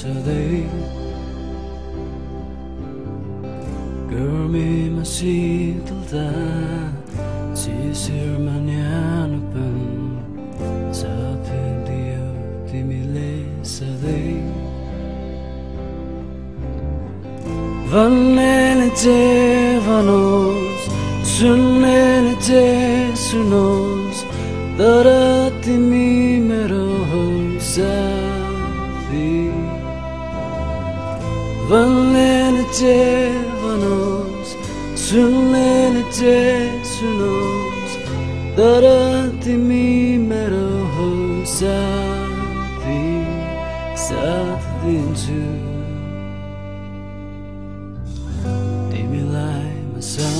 yesterday. Görmeyi mesitılda Sisir mañana pan Sape dio timile sadei Vanene te vanos Sunene te sunos. Dara timile Vanlenece vanos Sunlenece sunos Darati mi mero ho Sati Sati dinju Dimi lai masam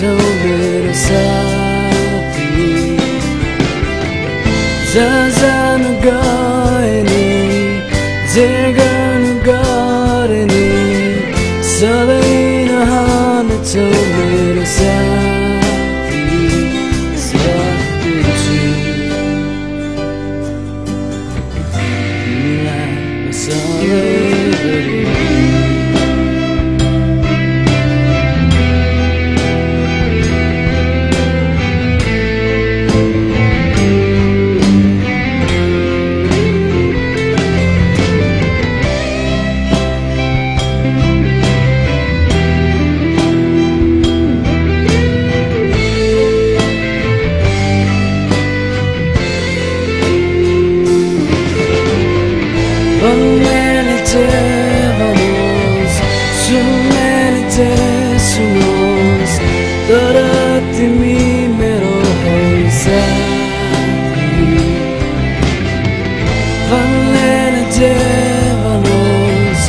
home in a selfie Zazana goini Zirgana goini Salina hana to little selfie devils So many decisions Dorotimi mero hoizaki Vanlene devils